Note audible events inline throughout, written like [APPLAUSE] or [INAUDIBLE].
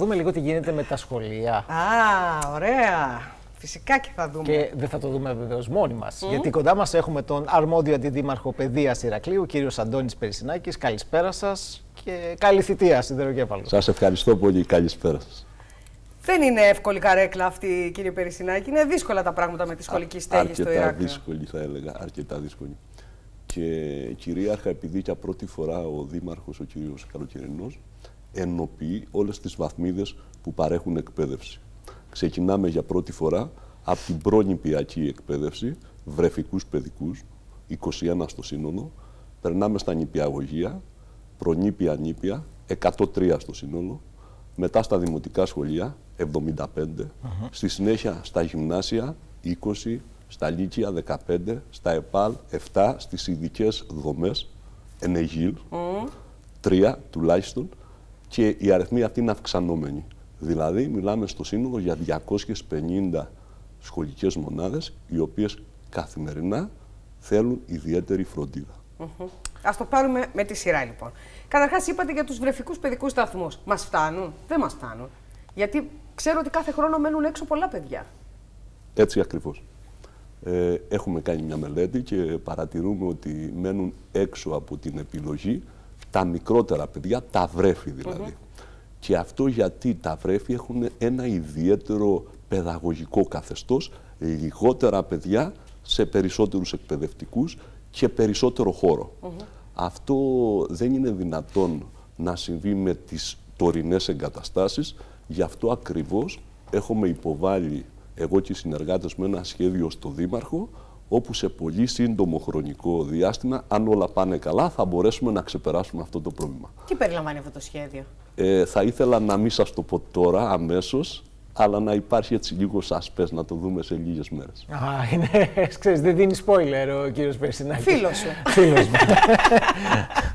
Δούμε λίγο τι γίνεται με τα σχολεία. Α, ωραία. Φυσικά και θα δούμε. Και δεν θα το δούμε βεβαίως μόνοι μας. Γιατί κοντά μας έχουμε τον αρμόδιο αντιδήμαρχο παιδείας Ηρακλείου, κύριος Αντώνης Περισινάκη. Καλησπέρα σας και καλή θητεία, Σιδεροκέφαλο. Σας ευχαριστώ πολύ. Καλησπέρα σας. Δεν είναι εύκολη καρέκλα αυτή, κύριε Περισινάκη. Είναι δύσκολα τα πράγματα με τη σχολική στέγη στο Ηράκλειο. Αρκετά δύσκολη, θα έλεγα. Αρκετά δύσκολη. Και κυρίαρχα, επειδή για πρώτη φορά ο Δήμαρχος, ο κύριος Καλοκαιρινός, ενοποιεί όλες τις βαθμίδες που παρέχουν εκπαίδευση. Ξεκινάμε για πρώτη φορά από την προνηπιακή εκπαίδευση, βρεφικούς παιδικούς, 21 στο σύνολο, περνάμε στα νηπιαγωγεία, προνήπια νήπια, 103 στο σύνολο, μετά στα δημοτικά σχολεία, 75, στη συνέχεια στα γυμνάσια, 20, στα Λύκεια 15, στα ΕΠΑΛ 7, στις ειδικές δομές, ΕΝΕΓΙΛ, mm. 3 τουλάχιστον, και η αριθμή αυτή είναι αυξανόμενη. Δηλαδή, μιλάμε στο σύνολο για 250 σχολικές μονάδες, οι οποίες καθημερινά θέλουν ιδιαίτερη φροντίδα. Mm -hmm. Ας το πάρουμε με τη σειρά, λοιπόν. Καταρχάς, είπατε για τους βρεφικούς παιδικούς σταθμούς. Μας φτάνουν, δεν μας φτάνουν. Γιατί ξέρω ότι κάθε χρόνο μένουν έξω πολλά παιδιά. Έτσι ακριβώς. Ε, έχουμε κάνει μια μελέτη και παρατηρούμε ότι μένουν έξω από την επιλογή τα μικρότερα παιδιά, τα βρέφη δηλαδή. Και αυτό γιατί τα βρέφη έχουν ένα ιδιαίτερο παιδαγωγικό καθεστώς, λιγότερα παιδιά σε περισσότερους εκπαιδευτικούς και περισσότερο χώρο. Αυτό δεν είναι δυνατόν να συμβεί με τις τωρινές εγκαταστάσεις, γι' αυτό ακριβώς έχουμε υποβάλει εγώ και οι συνεργάτες μου ένα σχέδιο στο Δήμαρχο, όπου σε πολύ σύντομο χρονικό διάστημα, αν όλα πάνε καλά, θα μπορέσουμε να ξεπεράσουμε αυτό το πρόβλημα. Τι περιλαμβάνει αυτό το σχέδιο; Ε, θα ήθελα να μην σας το πω τώρα αμέσως, αλλά να υπάρχει έτσι λίγος σασπές, να το δούμε σε λίγες μέρες. Α, είναι, [LAUGHS] ξέρεις, δεν δίνει spoiler ο κύριος Περσινάκης. Φίλος σου. Φίλος μου. [LAUGHS]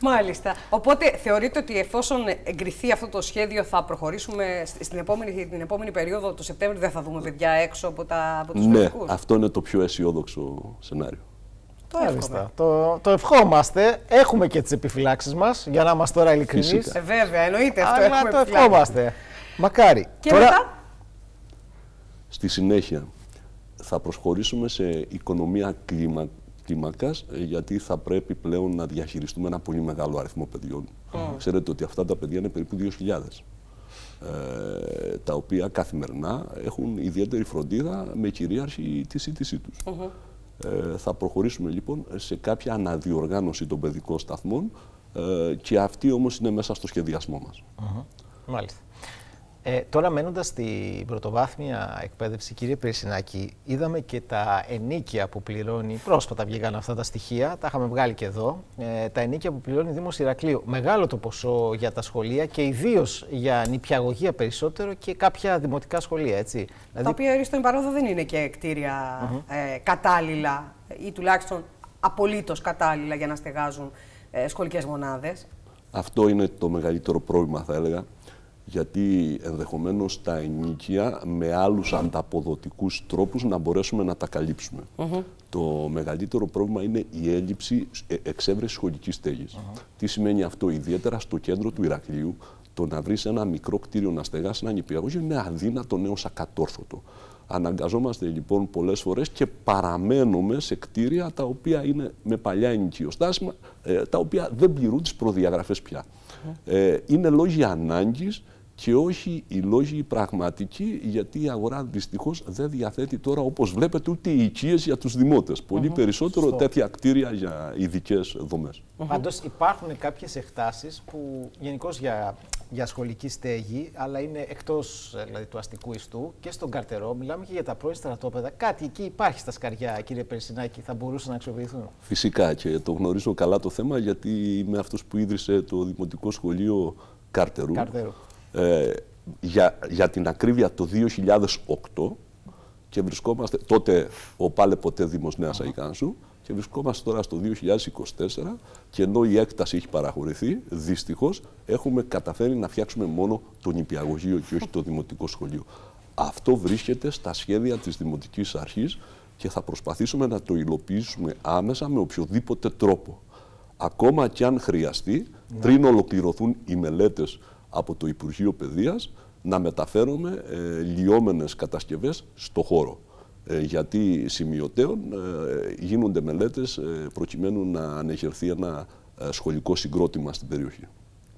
Μάλιστα. Οπότε θεωρείτε ότι εφόσον εγκριθεί αυτό το σχέδιο θα προχωρήσουμε στην επόμενη, την επόμενη περίοδο, το Σεπτέμβριο, δεν θα δούμε παιδιά έξω από, τα, από τους Ναι, αυτό είναι το πιο αισιόδοξο σενάριο. Το εύχομαι. Το, το ευχόμαστε. Έχουμε και τις επιφυλάξεις μας, για να είμαστε τώρα ειλικρινείς. Ε, βέβαια, εννοείται αυτό. Αλλά το ευχόμαστε. Μακάρι. Και τώρα... μετά; Στη συνέχεια θα προσχωρήσουμε σε οικονομία κλίμα, κλίμακας, ε, γιατί θα πρέπει πλέον να διαχειριστούμε ένα πολύ μεγάλο αριθμό παιδιών. Ξέρετε ότι αυτά τα παιδιά είναι περίπου 2.000. Ε, τα οποία καθημερινά έχουν ιδιαίτερη φροντίδα με κυρίαρχη τη σύντησή τους. Ε, θα προχωρήσουμε λοιπόν σε κάποια αναδιοργάνωση των παιδικών σταθμών ε, και αυτή όμως είναι μέσα στο σχεδιασμό μας. Μάλιστα. Ε, τώρα μένοντας στην πρωτοβάθμια εκπαίδευση, κύριε Περσινάκη, είδαμε και τα ενίκια που πληρώνει. Πρόσφατα βγήκαν αυτά τα στοιχεία, τα είχαμε βγάλει και εδώ. Ε, τα ενίκια που πληρώνει η Δήμος Ηρακλείου. Μεγάλο το ποσό για τα σχολεία και ιδίως για νηπιαγωγία περισσότερο και κάποια δημοτικά σχολεία, έτσι. Τα δηλαδή... οποία στον παρόδο δεν είναι και κτίρια ε, κατάλληλα ή τουλάχιστον απολύτως κατάλληλα για να στεγάζουν ε, σχολικές μονάδες. Αυτό είναι το μεγαλύτερο πρόβλημα, θα έλεγα γιατί ενδεχομένως τα ενίκια με άλλους ανταποδοτικούς τρόπους να μπορέσουμε να τα καλύψουμε. Το μεγαλύτερο πρόβλημα είναι η έλλειψη ε, εξέβρεση σχολικής στέγης. Τι σημαίνει αυτό, ιδιαίτερα στο κέντρο του Ηρακλείου, το να βρεις ένα μικρό κτίριο να στεγάσεις ένα νηπιαγωγείο είναι αδύνατο έω ακατόρθωτο. Αναγκαζόμαστε λοιπόν πολλές φορές και παραμένουμε σε κτίρια τα οποία είναι με παλιά ενοικιοστάσιμα, ε, τα οποία δεν πληρούν τις προδιαγραφές πια. Ε, είναι λόγοι ανάγκης και όχι οι λόγοι πραγματικοί, γιατί η αγορά δυστυχώς δεν διαθέτει τώρα, όπως βλέπετε, ούτε οι οικίες για τους δημότες. Πολύ περισσότερο τέτοια κτίρια για ειδικές δομές. Mm Πάντως υπάρχουν κάποιες εκτάσεις που γενικώς για, για σχολική στέγη, αλλά είναι εκτός δηλαδή, του αστικού ιστού και στον καρτερό. Μιλάμε και για τα πρώην στρατόπεδα. Κάτι εκεί υπάρχει στα σκαριά, κύριε Περσινάκη, θα μπορούσαν να αξιοποιηθούν; Φυσικά και το γνωρίζω καλά το θέμα, γιατί είμαι αυτός που ίδρυσε το Δημοτικό Σχολείο Καρτερού. Καρτερού ε, για, για την ακρίβεια το 2008 και βρισκόμαστε, τότε ο πάλε ποτέ Δήμος Νέας Αϊκάνσου και βρισκόμαστε τώρα στο 2024 και ενώ η έκταση έχει παραχωρηθεί, δυστυχώς έχουμε καταφέρει να φτιάξουμε μόνο το νηπιαγωγείο και όχι το δημοτικό σχολείο. Αυτό βρίσκεται στα σχέδια της Δημοτικής Αρχής και θα προσπαθήσουμε να το υλοποιήσουμε άμεσα με οποιοδήποτε τρόπο. Ακόμα και αν χρειαστεί, πριν ολοκληρωθούν οι μελέτες από το Υπουργείο Παιδείας να μεταφέρουμε ε, λιώμενες κατασκευές στο χώρο. Ε, γιατί σημειωτέων ε, γίνονται μελέτες ε, προκειμένου να ανεγερθεί ένα ε, σχολικό συγκρότημα στην περιοχή.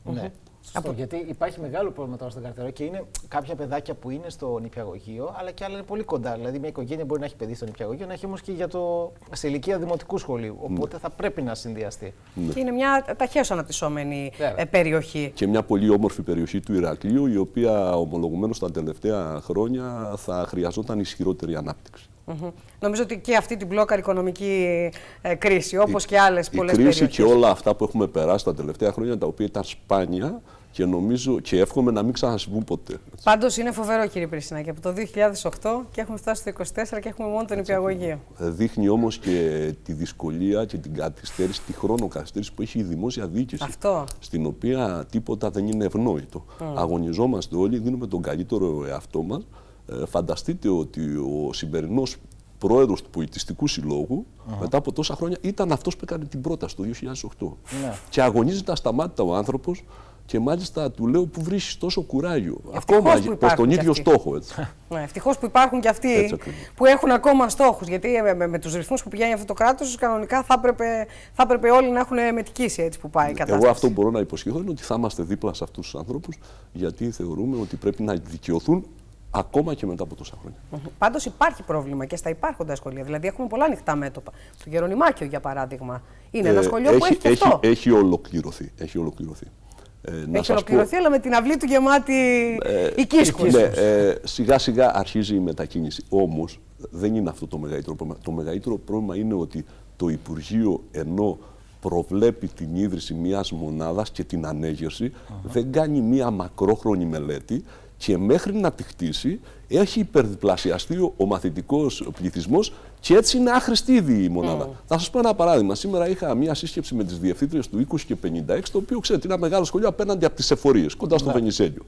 Ναι. Σωστό, γιατί υπάρχει μεγάλο πρόβλημα τώρα στον Καρτερό και είναι κάποια παιδάκια που είναι στο νηπιαγωγείο, αλλά και άλλα είναι πολύ κοντά. Δηλαδή, μια οικογένεια μπορεί να έχει παιδί στο νηπιαγωγείο, να έχει όμως και για το, σε ηλικία δημοτικού σχολείου. Οπότε θα πρέπει να συνδυαστεί. Και είναι μια ταχαίω αναπτυσσόμενη Βέβαια. ε, περιοχή. Και μια πολύ όμορφη περιοχή του Ηρακλείου, η οποία ομολογουμένως τα τελευταία χρόνια θα χρειαζόταν ισχυρότερη ανάπτυξη. Μμμ. Νομίζω ότι και αυτή την μπλόκα οικονομική ε, κρίση, όπως και άλλες η πολλές κρίση περιοχές. και όλα αυτά που έχουμε περάσει τα τελευταία χρόνια, τα οποία ήταν σπάνια και νομίζω και εύχομαι να μην ξανασυμβούν ποτέ. Πάντως είναι φοβερό, κύριε Πρεσινάκη. Από το 2008 και έχουμε φτάσει στο 2024 και έχουμε μόνο τον νηπιαγωγείο. Δείχνει όμως και τη δυσκολία και την καθυστέρηση, τη χρόνο καθυστέρηση που έχει η δημόσια διοίκηση. Αυτό. Στην οποία τίποτα δεν είναι ευνόητο. Αγωνιζόμαστε όλοι, δίνουμε τον καλύτερο εαυτό μας. Ε, φανταστείτε ότι ο σημερινός πρόεδρος του Πολιτιστικού Συλλόγου, μετά από τόσα χρόνια, ήταν αυτός που έκανε την πρόταση το 2008. Ναι. Και αγωνίζεται ασταμάτητα ο άνθρωπος και μάλιστα του λέω που βρίσκεις τόσο κουράγιο; Ευτυχώς Ακόμα που προς υπάρχουν τον κι ίδιο αυτοί. στόχο. Έτσι. Ναι, Ευτυχώς που υπάρχουν και αυτοί Έτσι ακριβώς. που έχουν ακόμα στόχους. Γιατί ε, με, με, με τους ρυθμούς που πηγαίνει αυτό το κράτος, κανονικά θα έπρεπε, θα έπρεπε όλοι να έχουν μετικήσει έτσι που πάει η κατάσταση. Εγώ αυτό που μπορώ να υποσχεθώ είναι ότι θα είμαστε δίπλα σε αυτούς τους ανθρώπους γιατί θεωρούμε ότι πρέπει να δικαιωθούν ακόμα και μετά από τόσα χρόνια. Πάντως υπάρχει πρόβλημα και στα υπάρχοντα σχολεία. Δηλαδή έχουμε πολλά ανοιχτά μέτωπα. Το Γερονιμάκιο, για παράδειγμα, είναι ένα Ε, σχολείο που έχει και έχει, αυτό. έχει ολοκληρωθεί. Έχει ολοκληρωθεί. Ε, να Έχει σας ολοκληρωθεί, αλλά με την αυλή του γεμάτη Ε, οικίσκους. Ναι, ε, σιγά σιγά αρχίζει η μετακίνηση. Όμως δεν είναι αυτό το μεγαλύτερο πρόβλημα. Το μεγαλύτερο πρόβλημα είναι ότι το Υπουργείο ενώ προβλέπει την ίδρυση μιας μονάδας και την ανέγερση, δεν κάνει μια μακρόχρονη μελέτη και μέχρι να τη χτίσει έχει υπερδιπλασιαστεί ο, ο μαθητικός πληθυσμός και έτσι είναι άχρηστη ήδη η μονάδα. Θα σας πω ένα παράδειγμα. Σήμερα είχα μια σύσκεψη με τις διευθύντριες του 20 και 56, το οποίο ξέρετε είναι ένα μεγάλο σχολείο απέναντι από τις εφορίες, κοντά στο Βενισέλιο.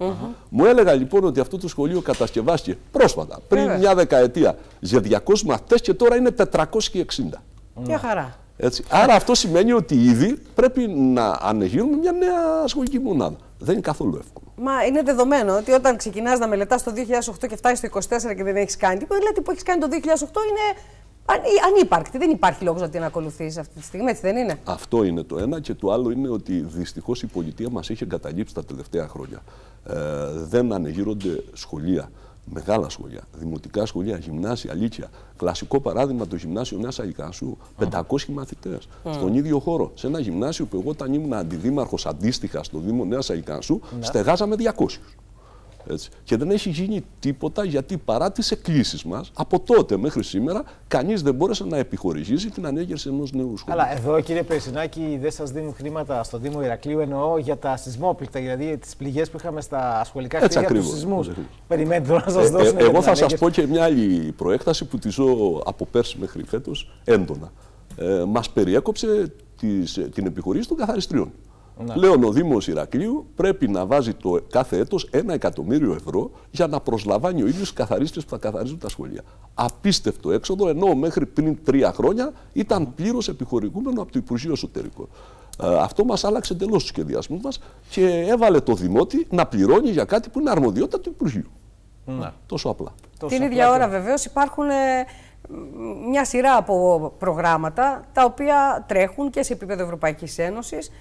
Μου έλεγα λοιπόν ότι αυτό το σχολείο κατασκευάστηκε πρόσφατα, πριν Βέβαια. μια δεκαετία, για 200 μαθητές και τώρα είναι 460. Μια χαρά. Έτσι. Άρα αυτό σημαίνει ότι ήδη πρέπει να ανεγείρουμε μια νέα σχολική μονάδα. Δεν είναι καθόλου εύκολο. Μα είναι δεδομένο ότι όταν ξεκινάς να μελετάς το 2008 και φτάσεις στο 24 και δεν έχεις κάνει τίποτα, δηλαδή που έχεις κάνει το 2008 είναι ανή- ανύπαρκτη. Δεν υπάρχει λόγος να την ακολουθήσει αυτή τη στιγμή, έτσι δεν είναι; Αυτό είναι το ένα. Και το άλλο είναι ότι δυστυχώς η πολιτεία μας έχει εγκαταλείψει τα τελευταία χρόνια. Ε, δεν ανεγείρονται σχολεία, μεγάλα σχολεία, δημοτικά σχολεία, γυμνάσια, λύκεια. Κλασικό παράδειγμα το γυμνάσιο Νέα Αγικανσού, 500 μαθητές στον ίδιο χώρο. Σε ένα γυμνάσιο που εγώ όταν ήμουν αντιδήμαρχος αντίστοιχα στο Δήμο Νέας Αγικανσού, στεγάζαμε 200. Έτσι. Και δεν έχει γίνει τίποτα γιατί παρά τις εκκλήσεις μας, από τότε μέχρι σήμερα, κανείς δεν μπόρεσε να επιχορηγήσει την ανέγερση ενός νέου σχολείου. Αλλά εδώ, κύριε Περσινάκη, δεν σας δίνουν χρήματα στο Δήμο Ηρακλείου. Εννοώ για τα σεισμόπληκτα, δηλαδή τις πληγές που είχαμε στα σχολικά Έτσι κτίρια από τους ακριβώς, σεισμούς. έτσι ακριβώς. Περιμένετε τώρα να σας Ε, δώσουν. ε, εγώ θα σας πω και μια άλλη προέκταση που τη ζω από πέρσι μέχρι φέτος έντονα. Ε, μας περιέκοψε τις, την επιχορήγηση των καθαριστριών. Πλέον ο Δήμος Ηρακλείου πρέπει να βάζει το κάθε έτος ένα εκατομμύριο ευρώ για να προσλαμβάνει ο ίδιος τους καθαρίστες που θα καθαρίζουν τα σχολεία. Απίστευτο έξοδο, ενώ μέχρι πριν τρία χρόνια ήταν πλήρως επιχορηγούμενο από το Υπουργείο Εσωτερικών. Ε, αυτό μας άλλαξε εντελώς τους σχεδιασμούς μας και έβαλε το Δημότη να πληρώνει για κάτι που είναι αρμοδιότητα του Υπουργείου. Να. Τόσο απλά. Τόσο Την απλά ίδια και- ώρα βεβαίως υπάρχουν ε, μ, μια σειρά από προγράμματα τα οποία τρέχουν και σε επίπεδο Ευρωπαϊκής Ένωσης ε,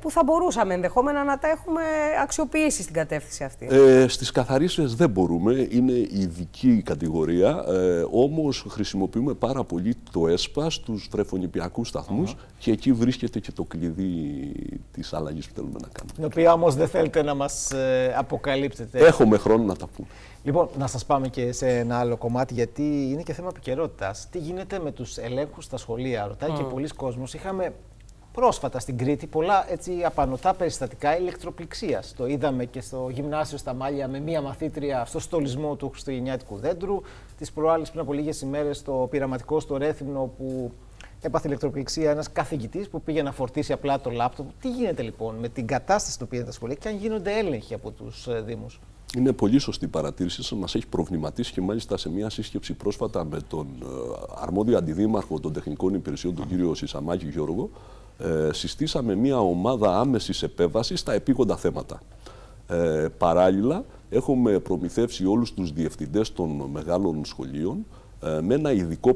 που θα μπορούσαμε ενδεχόμενα να τα έχουμε αξιοποιήσει στην κατεύθυνση αυτή. Ε, στις καθαρίστες δεν μπορούμε, είναι ειδική κατηγορία, ε, όμως χρησιμοποιούμε πάρα πολύ το ΕΣΠΑ στους βρεφονιπιακούς σταθμούς και εκεί βρίσκεται και το κλειδί της αλλαγής που θέλουμε να κάνουμε. Την οποία όμως δεν θέλετε να μας αποκαλύπτετε. Έχουμε χρόνο να τα πούμε. Λοιπόν, να σας πάμε και σε ένα άλλο κομμάτι, γιατί είναι και θέμα επικαιρότητας. Τι γίνεται με τους ελέγχους στα σχολεία, ρωτάει και πολλοί κόσμος. Είχαμε πρόσφατα στην Κρήτη πολλά έτσι απανοτά περιστατικά ηλεκτροπληξίας. Το είδαμε και στο γυμνάσιο στα Μάλια με μία μαθήτρια στο στολισμό του Χριστουγεννιάτικου δέντρου. Τις προάλλες πριν από λίγες ημέρες στο πειραματικό στο Ρέθυμνο που έπαθε ηλεκτροπληξία ένας καθηγητής που πήγε να φορτίσει απλά το λάπτοπ. Τι γίνεται λοιπόν με την κατάσταση στην οποία είναι τα σχολεία και αν γίνονται έλεγχοι από τους Δήμους; Είναι πολύ σωστή η παρατήρηση σας. Μας έχει προβληματίσει και μάλιστα σε μια σύσκεψη πρόσφατα με τον ε, αρμόδιο αντιδήμαρχο των τεχνικών υπηρεσιών, τον κύριο Σισαμάκη Γιώργο, ε, συστήσαμε μια ομάδα άμεσης επέμβασης στα επίγοντα θέματα. Ε, παράλληλα, έχουμε προμηθεύσει όλους τους διευθυντές των μεγάλων σχολείων ε, με ένα ειδικό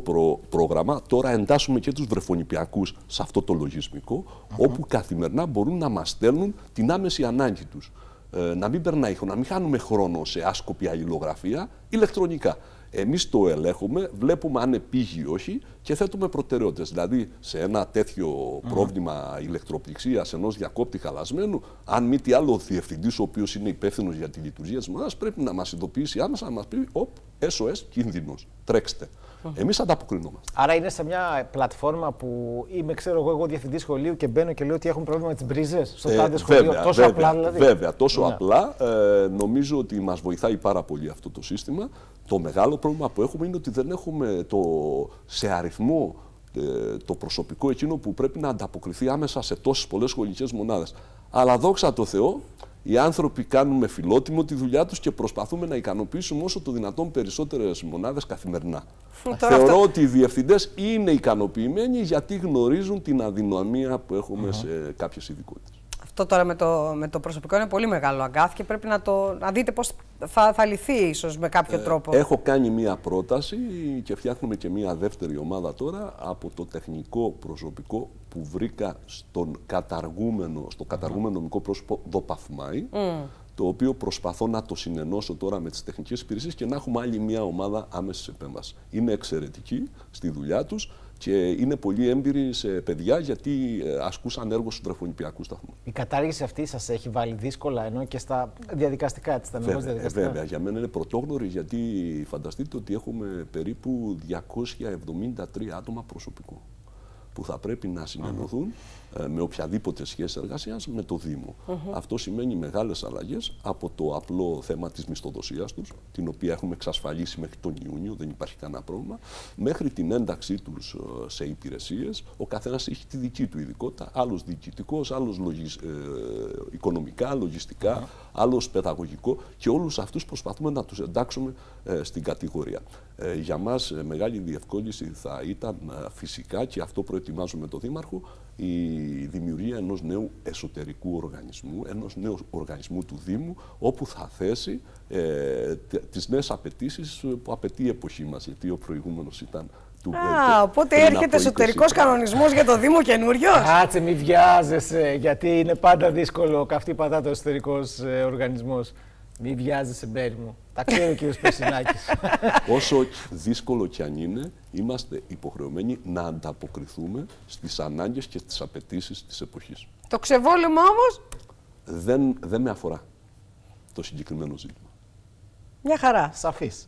πρόγραμμα. Τώρα εντάσσουμε και τους βρεφονιπιακούς σε αυτό το λογισμικό, όπου καθημερινά μπορούν να μας στέλνουν την άμεση ανάγκη τους. Ε, να μην περνάει να μην χάνουμε χρόνο σε άσκοπη αλληλογραφία ηλεκτρονικά. Εμείς το ελέγχουμε, βλέπουμε αν επήγει ή όχι και θέτουμε προτεραιότητες. Δηλαδή, σε ένα τέτοιο πρόβλημα ηλεκτροπληξίας ενός διακόπτη χαλασμένου, αν μη τι άλλο, ο διευθυντής, ο οποίος είναι υπεύθυνος για τη λειτουργία της μονάδας, πρέπει να μας ειδοποιήσει άμεσα, να μας πει: Οπ, SOS, κίνδυνος. Τρέξτε. Εμείς ανταποκρινόμαστε. Άρα είναι σε μια πλατφόρμα που είμαι, ξέρω εγώ, εγώ διευθυντή σχολείου και μπαίνω και λέω ότι έχουν πρόβλημα με τις μπρίζες στο ε, τάδε σχολείο. Βέβαια, τόσο βέβαια, απλά δηλαδή. Βέβαια, τόσο ναι. απλά. Ε, νομίζω ότι μας βοηθάει πάρα πολύ αυτό το σύστημα. Το μεγάλο πρόβλημα που έχουμε είναι ότι δεν έχουμε το, σε αριθμό ε, το προσωπικό εκείνο που πρέπει να ανταποκριθεί άμεσα σε τόσες πολλές σχολικές μονάδες. Αλλά δόξα τω Θεώ, οι άνθρωποι κάνουν με φιλότιμο τη δουλειά τους και προσπαθούμε να ικανοποιήσουμε όσο το δυνατόν περισσότερες μονάδες καθημερινά. Θεωρώ ότι οι διευθυντές είναι ικανοποιημένοι γιατί γνωρίζουν την αδυναμία που έχουμε σε κάποιες ειδικότητες. Αυτό τώρα με το, με το προσωπικό είναι πολύ μεγάλο αγκάθ και πρέπει να, το, να δείτε πώς θα, θα λυθεί ίσως με κάποιο ε, τρόπο. Έχω κάνει μία πρόταση και φτιάχνουμε και μία δεύτερη ομάδα τώρα από το τεχνικό προσωπικό που βρήκα στον καταργούμενο, στο καταργούμενο νομικό πρόσωπο Δοπαθμάη, το οποίο προσπαθώ να το συνενώσω τώρα με τις τεχνικές υπηρεσίες και να έχουμε άλλη μία ομάδα άμεσης επέμβασης. Είναι εξαιρετική στη δουλειά τους και είναι πολύ έμπειροι σε παιδιά γιατί ε, ασκούσαν έργο στους βρεφονιπιακούς σταθμούς. Η κατάργηση αυτή σας έχει βάλει δύσκολα ενώ και στα διαδικαστικά, έτσι, στα βέβαια, διαδικαστικά. Ε, βέβαια, για μένα είναι πρωτόγνωρη γιατί φανταστείτε ότι έχουμε περίπου 273 άτομα προσωπικού που θα πρέπει να συνενωθούν ε, με οποιαδήποτε σχέση εργασίας με το Δήμο. Αυτό σημαίνει μεγάλες αλλαγές από το απλό θέμα της μισθοδοσίας τους, την οποία έχουμε εξασφαλίσει μέχρι τον Ιούνιο, δεν υπάρχει κανένα πρόβλημα, μέχρι την ένταξή τους ε, σε υπηρεσίες. Ο καθένας έχει τη δική του ειδικότητα, άλλος διοικητικός, άλλος λογισ... ε, οικονομικά, λογιστικά, άλλος παιδαγωγικό και όλους αυτούς προσπαθούμε να τους εντάξουμε ε, στην κατηγορία. Ε, για μας μεγάλη διευκόλυνση θα ήταν φυσικά και αυτό προετοιμάζουμε το Δήμαρχο η δημιουργία ενός νέου εσωτερικού οργανισμού, ενός νέου οργανισμού του Δήμου, όπου θα θέσει ε, τις νέες απαιτήσεις που απαιτεί η εποχή μας, γιατί ο προηγούμενος ήταν του Α, οπότε έρχεται εσωτερικός κανονισμός για το Δήμο καινούριο; Κάτσε, μη βιάζεσαι, γιατί είναι πάντα δύσκολο καυτή πατάτα ο εσωτερικός ε, οργανισμός. Μη βιάζεσαι, μπέρι μου. Τα ξέρει ο κ. Πεσινάκη. Όσο δύσκολο κι αν είναι, είμαστε υποχρεωμένοι να ανταποκριθούμε στις ανάγκες και στις απαιτήσεις της εποχής. Το ξεβόλεμα όμως. Δεν, δεν με αφορά το συγκεκριμένο ζήτημα. Μια χαρά. Σαφής.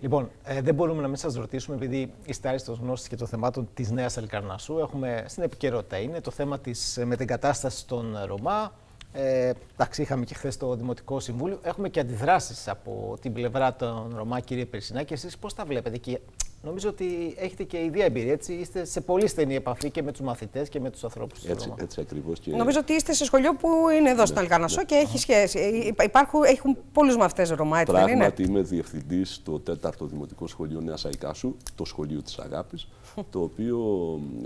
Λοιπόν, ε, δεν μπορούμε να μην σας ρωτήσουμε, επειδή είστε άριστος γνώστης και των θεμάτων της Νέας Αλκαρνασού. Έχουμε στην επικαιρότητα είναι το θέμα της ε, μετεγκατάσταση των Ρωμά, ε, εντάξει, είχαμε και χθες το Δημοτικό Συμβούλιο. Έχουμε και αντιδράσεις από την πλευρά των Ρωμά, κύριε Περσινάκη. Εσείς πώς τα βλέπετε και νομίζω ότι έχετε και ιδία εμπειρία. Έτσι, είστε σε πολύ στενή επαφή και με τους μαθητές και με τους ανθρώπους τη Έτσι, έτσι ακριβώς. Και... Νομίζω ότι είστε σε σχολείο που είναι εδώ ναι, στην Αλκανασό ναι, και έχει ναι. σχέση. Ε, υπάρχουν, έχουν πολλούς μαθητές Ρωμά, έτσι Πράγματι, δεν είναι; είμαι διευθυντής στο 4ο Δημοτικό Σχολείο Νέας Αϊκάσου, το σχολείο της Αγάπης το οποίο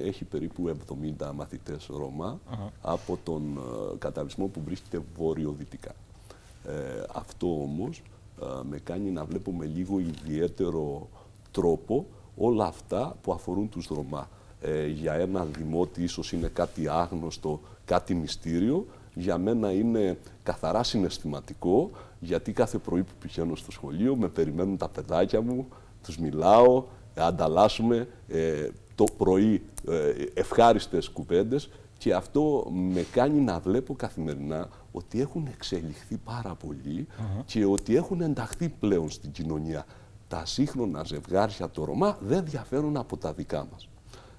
έχει περίπου 70 μαθητές Ρωμά από τον ε, καταβλισμό που βρίσκεται βορειοδυτικά. Ε, αυτό όμως ε, με κάνει να βλέπω με λίγο ιδιαίτερο τρόπο όλα αυτά που αφορούν τους Ρωμά. Ε, για ένα δημότη ίσως είναι κάτι άγνωστο, κάτι μυστήριο. Για μένα είναι καθαρά συναισθηματικό, γιατί κάθε πρωί που πηγαίνω στο σχολείο με περιμένουν τα παιδάκια μου, τους μιλάω, ανταλλάσσουμε ε, το πρωί ε, ευχάριστες κουβέντες και αυτό με κάνει να βλέπω καθημερινά ότι έχουν εξελιχθεί πάρα πολύ και ότι έχουν ενταχθεί πλέον στην κοινωνία. Τα σύγχρονα ζευγάρια το Ρωμά δεν διαφέρουν από τα δικά μας.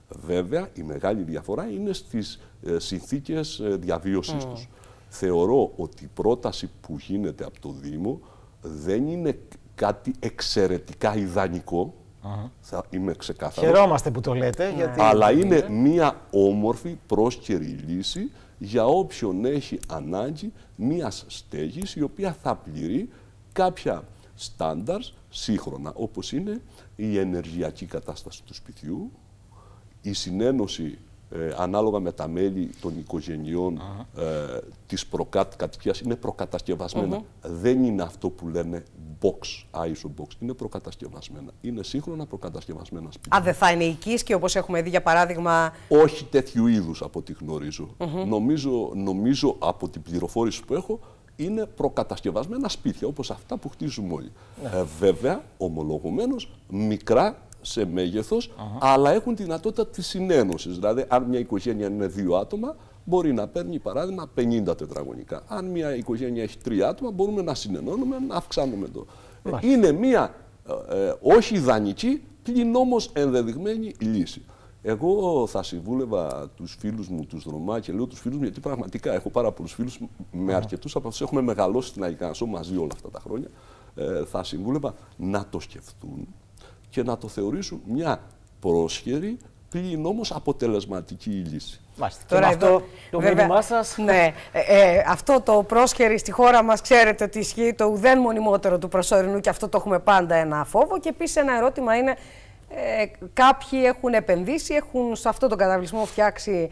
Βέβαια, η μεγάλη διαφορά είναι στις ε, συνθήκες ε, διαβίωσης τους. Θεωρώ ότι η πρόταση που γίνεται από το Δήμο δεν είναι κάτι εξαιρετικά ιδανικό, θα είμαι ξεκάθαρος. Χαιρόμαστε που το λέτε. Γιατί... Αλλά είναι μία όμορφη, πρόσκαιρη λύση για όποιον έχει ανάγκη μίας στέγης η οποία θα πληρεί κάποια στάνταρ σύγχρονα, όπως είναι η ενεργειακή κατάσταση του σπιτιού, η συνένωση ε, ανάλογα με τα μέλη των οικογενειών ε, της προκατοικίας είναι προκατασκευασμένα. Δεν είναι αυτό που λένε box, ISO box. Είναι προκατασκευασμένα. Είναι σύγχρονα προκατασκευασμένα σπίτια. Α, δεν θα είναι οικίσκη όπως έχουμε δει για παράδειγμα. Όχι τέτοιου είδους από ό,τι γνωρίζω. νομίζω, νομίζω από την πληροφόρηση που έχω είναι προκατασκευασμένα σπίτια όπως αυτά που χτίζουμε όλοι. Ε, βέβαια, ομολογουμένως, μικρά σε μέγεθος, αλλά έχουν τη δυνατότητα της συνένωσης. Δηλαδή, αν μια οικογένεια είναι δύο άτομα, μπορεί να παίρνει παράδειγμα 50 τετραγωνικά. Αν μια οικογένεια έχει τρία άτομα, μπορούμε να συνενώνουμε, να αυξάνουμε το. Είναι μια ε, ε, όχι ιδανική, πλην όμως ενδεδειγμένη λύση. Εγώ θα συμβούλευα τους φίλους μου, τους Ρωμά, και λέω τους φίλους μου, γιατί πραγματικά έχω πάρα πολλούς φίλους, με αρκετούς από αυτούς έχουμε μεγαλώσει στην Αγικανσό μαζί όλα αυτά τα χρόνια. Ε, θα συμβούλευα να το σκεφτούν και να το θεωρήσουν μια πρόσχερη, πλην όμως αποτελεσματική λύση. Μάλιστα. Τώρα αυτό εδώ, το μήνυμά σας. Ναι, ε, ε, αυτό το πρόσχερη στη χώρα μας ξέρετε ότι ισχύει το ουδέν μονιμότερο του προσωρινού και αυτό το έχουμε πάντα ένα φόβο. Και επίσης ένα ερώτημα είναι, ε, κάποιοι έχουν επενδύσει, έχουν σε αυτό τον καταβλισμό φτιάξει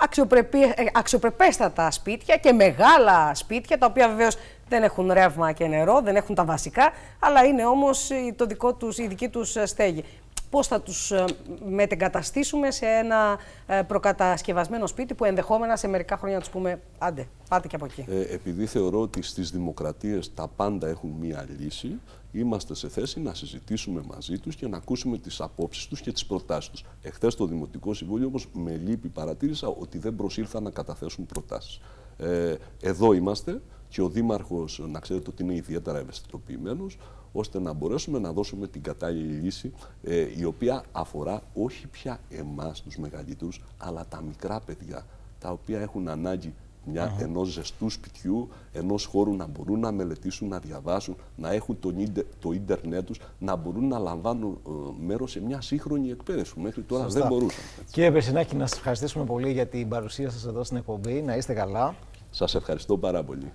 αξιοπρεπή, ε, αξιοπρεπέστατα σπίτια και μεγάλα σπίτια, τα οποία βεβαίως δεν έχουν ρεύμα και νερό, δεν έχουν τα βασικά, αλλά είναι όμως το δικό τους, η δική τους ε, στέγη. Πώς θα τους ε, μετεγκαταστήσουμε σε ένα προκατασκευασμένο σπίτι που ενδεχόμενα σε μερικά χρόνια να τους πούμε άντε, πάτε και από εκεί. Ε, επειδή θεωρώ ότι στις δημοκρατίες τα πάντα έχουν μία λύση, είμαστε σε θέση να συζητήσουμε μαζί τους και να ακούσουμε τις απόψεις τους και τις προτάσεις τους. Εχθές το Δημοτικό Συμβούλιο όμως με λύπη παρατήρησα ότι δεν προσήλθαν να καταθέσουν προτάσεις. Ε, εδώ είμαστε και ο Δήμαρχος να ξέρετε ότι είναι ιδιαίτερα ευαισθητοποιημένος ώστε να μπορέσουμε να δώσουμε την κατάλληλη λύση ε, η οποία αφορά όχι πια εμάς τους μεγαλύτερους αλλά τα μικρά παιδιά τα οποία έχουν ανάγκη μια, uh ενός ζεστού σπιτιού, ενός χώρου να μπορούν να μελετήσουν, να διαβάσουν, να έχουν το, το ίντερνετ τους, να μπορούν να λαμβάνουν ε, μέρος σε μια σύγχρονη εκπαίδευση Μέχρι τώρα δεν μπορούσαν. Κύριε Περσινάκη, να σας ευχαριστήσουμε πολύ για την παρουσία σας εδώ στην εκπομπή. Να είστε καλά. Σας ευχαριστώ πάρα πολύ.